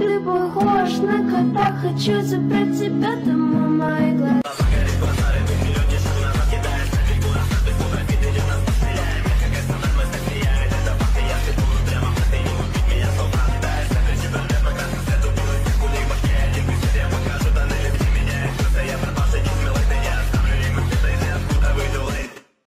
Ты похож на кота, хочу забрать тебя домой,